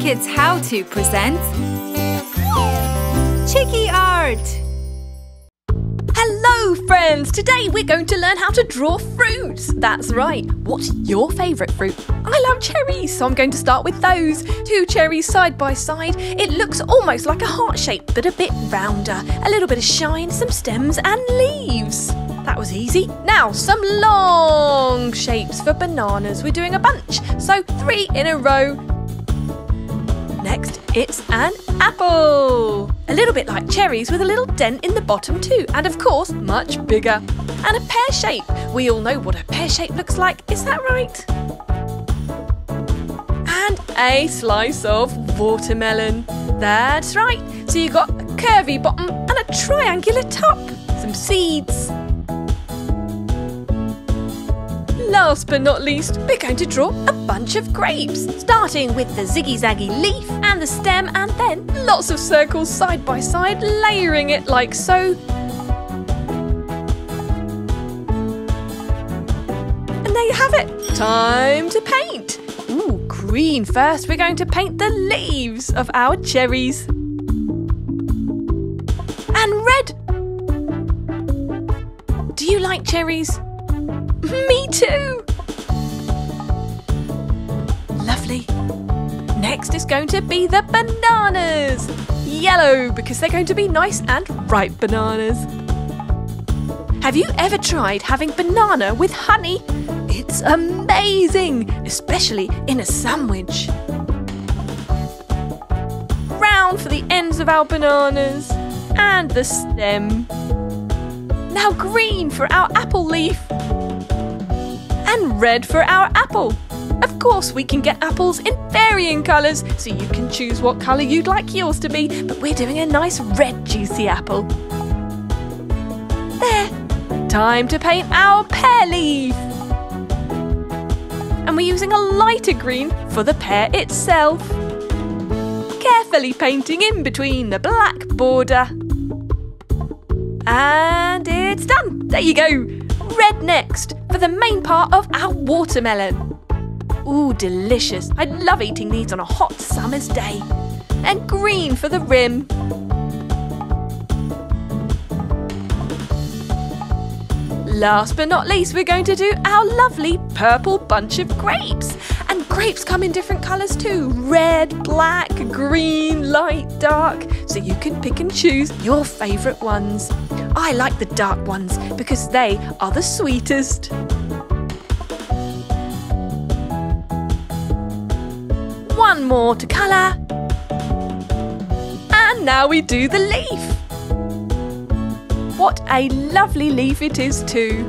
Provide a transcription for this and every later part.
Kids How To presents Chiki Art! Hello friends! Today we're going to learn how to draw fruits. That's right. What's your favourite fruit? I love cherries, so I'm going to start with those. Two cherries side by side. It looks almost like a heart shape, but a bit rounder. A little bit of shine, some stems and leaves. That was easy. Now, some long shapes for bananas. We're doing a bunch, so three in a row. Next, it's an apple. A little bit like cherries with a little dent in the bottom too, and of course, much bigger. And a pear shape. We all know what a pear shape looks like, is that right? And a slice of watermelon. That's right. So you got a curvy bottom and a triangular top. Some seeds. Last but not least, we're going to draw a bunch of grapes, starting with the ziggy-zaggy leaf and the stem, and then lots of circles side by side, layering it like so. And there you have it. Time to paint. Ooh, green first. We're going to paint the leaves of our cherries. And red. Do you like cherries? Me too! Lovely. Next is going to be the bananas. Yellow, because they're going to be nice and ripe bananas. Have you ever tried having banana with honey? It's amazing, especially in a sandwich. Round for the ends of our bananas and the stem. Now green for our apple leaf and red for our apple. Of course, we can get apples in varying colours, so you can choose what colour you'd like yours to be, but we're doing a nice red juicy apple. There! Time to paint our pear leaf! And we're using a lighter green for the pear itself. Carefully painting in between the black border. And it's done! There you go! Red next for the main part of our watermelon. Ooh, delicious. I love eating these on a hot summer's day. And green for the rim. Last but not least, we're going to do our lovely purple bunch of grapes. And grapes come in different colours too red, black, green, light, dark. So you can pick and choose your favourite ones. I like the dark ones because they are the sweetest. One more to colour. And now we do the leaf. What a lovely leaf it is too.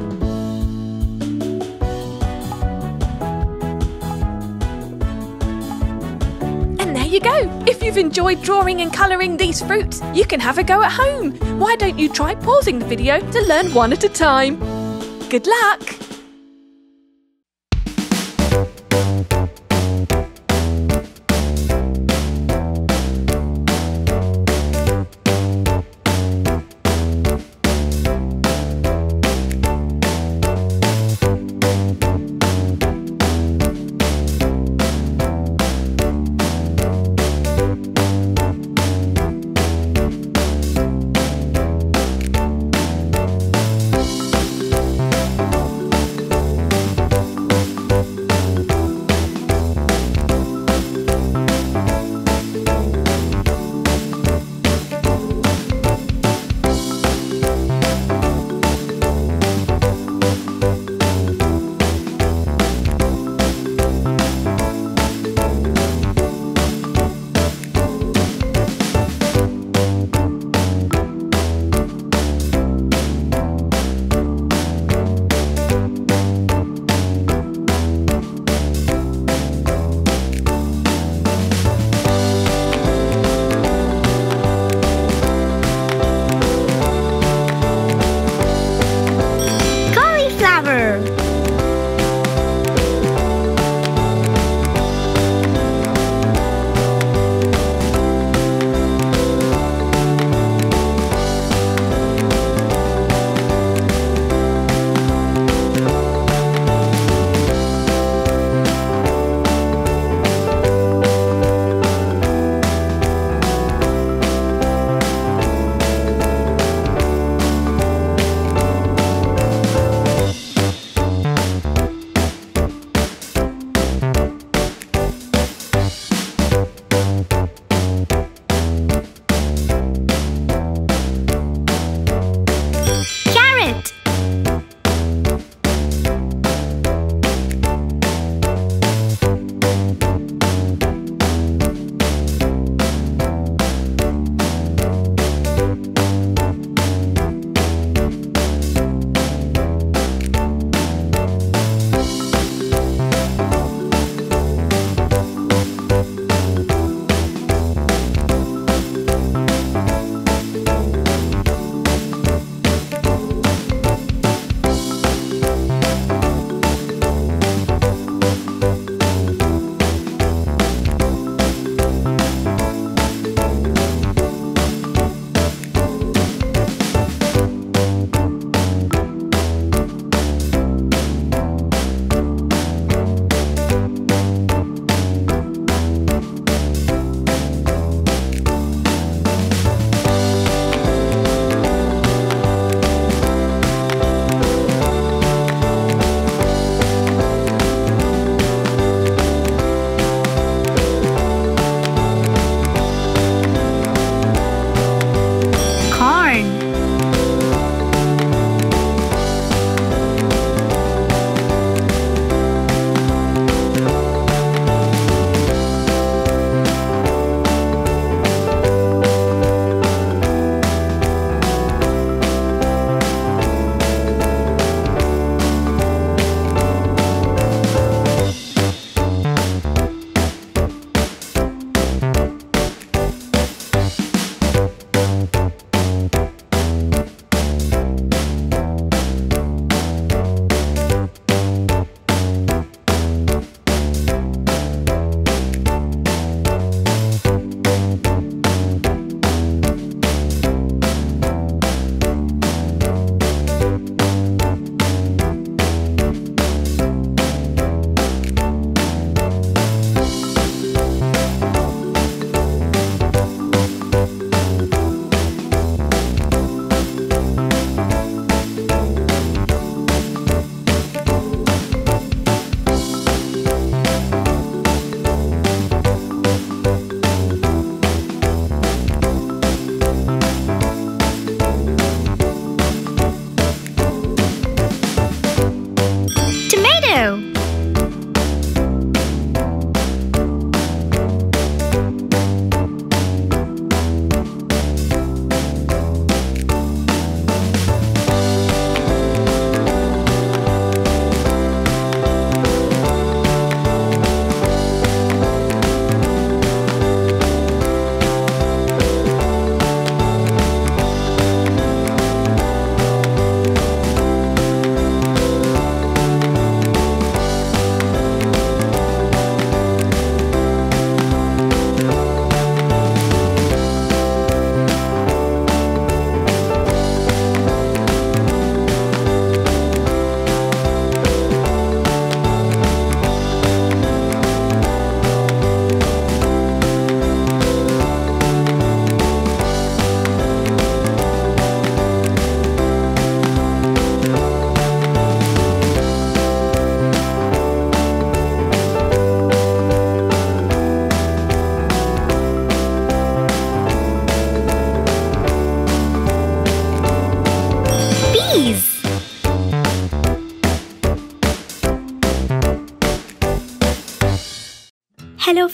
And there you go. You've enjoyed drawing and colouring these fruits, you can have a go at home. Why don't you try pausing the video to learn one at a time? Good luck!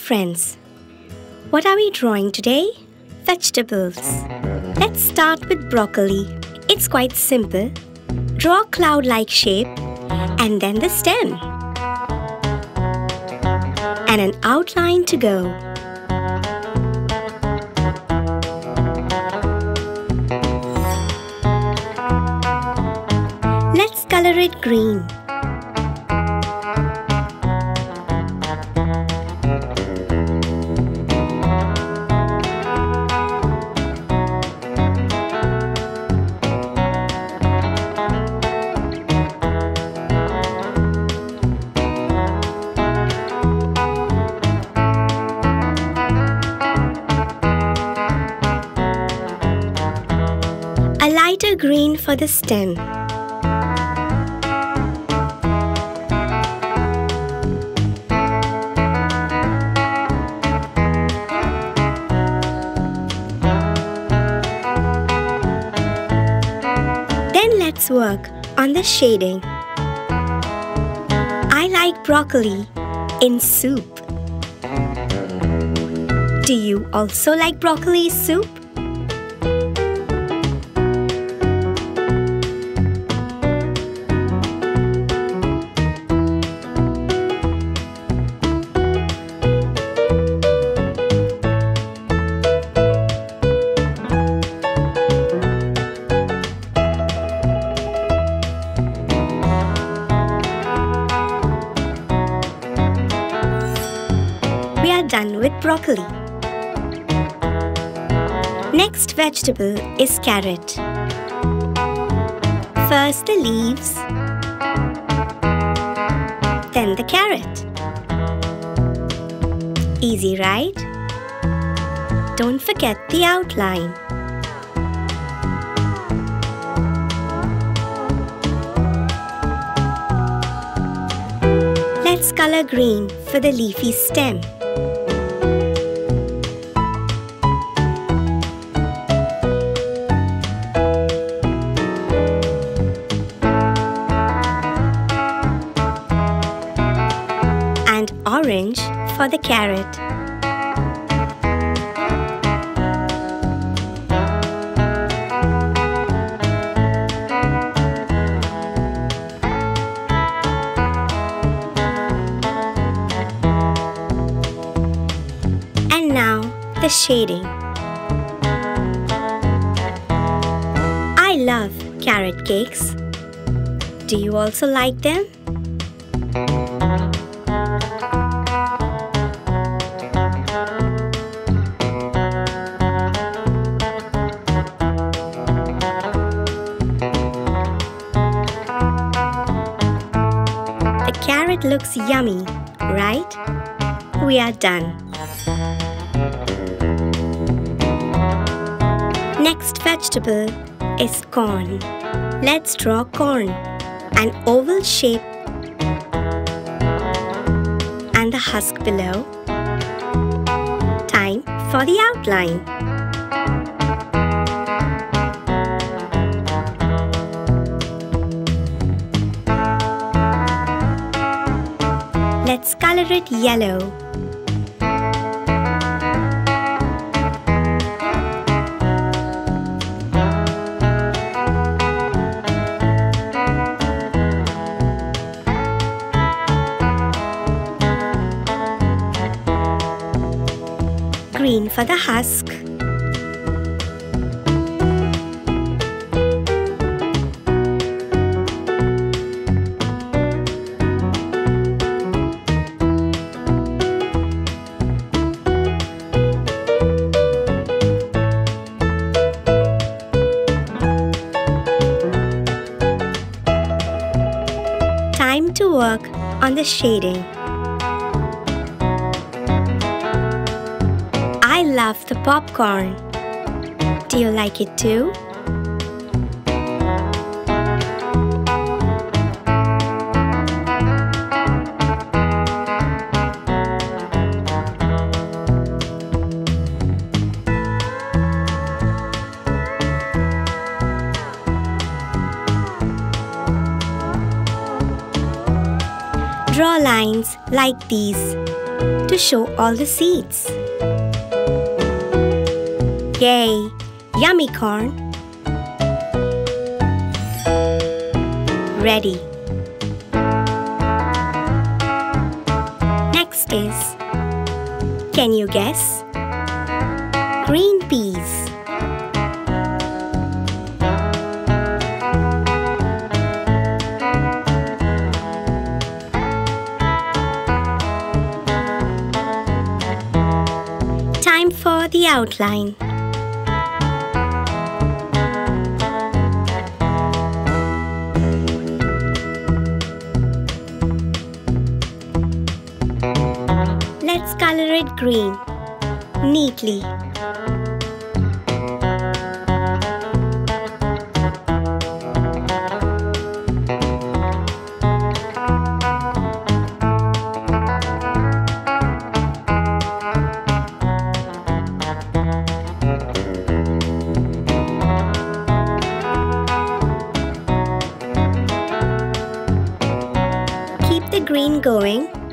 Friends. What are we drawing today? Vegetables. Let's start with broccoli. It's quite simple. Draw a cloud-like shape and then the stem. And an outline to go. Let's color it green. Lighter green for the stem. Then let's work on the shading. I like broccoli in soup. Do you also like broccoli soup? Vegetable is carrot. First the leaves, then the carrot. Easy, right? Don't forget the outline. Let's color green for the leafy stem. For the carrot. And now the shading. I love carrot cakes. Do you also like them? Carrot looks yummy, right? We are done. Next vegetable is corn. Let's draw corn, an oval shape and the husk below. Time for the outline. Let's color it yellow. Green for the husk. On the shading. I love the popcorn. Do you like it too? Draw lines like these to show all the seeds. Yay! Yummy corn! Ready. Next is, can you guess? The outline. Let's color it green neatly. Going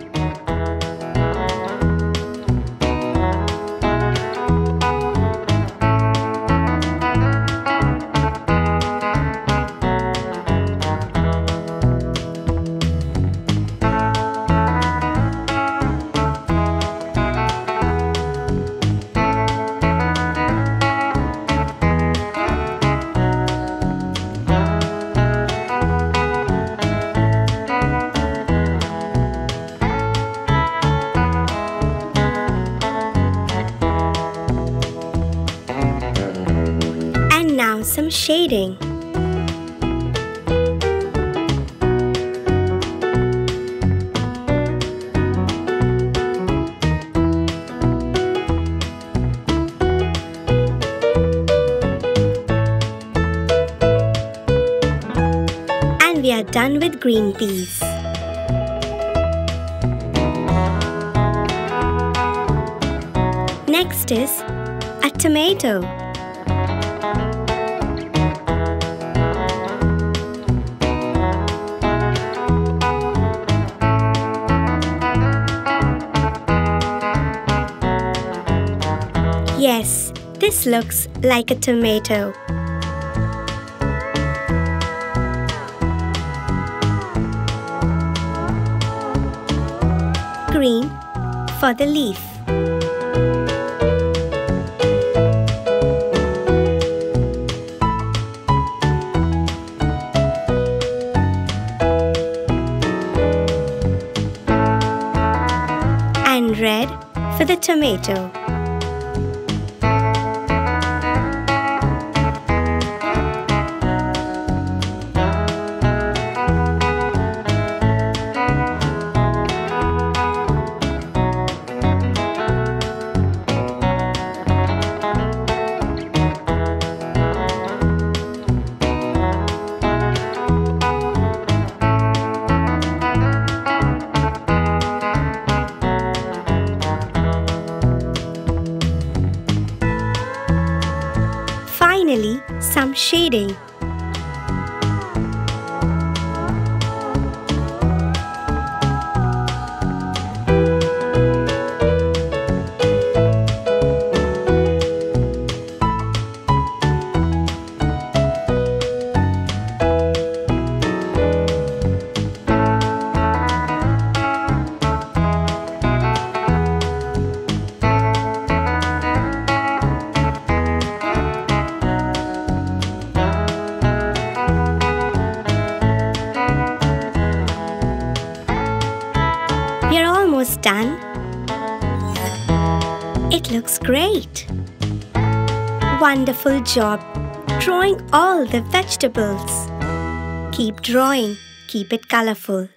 shading. And we are done with green peas. Next is a tomato. Yes, this looks like a tomato. Green for the leaf. And red for the tomato. Great. Wonderful job drawing all the vegetables. Keep drawing, keep it colorful.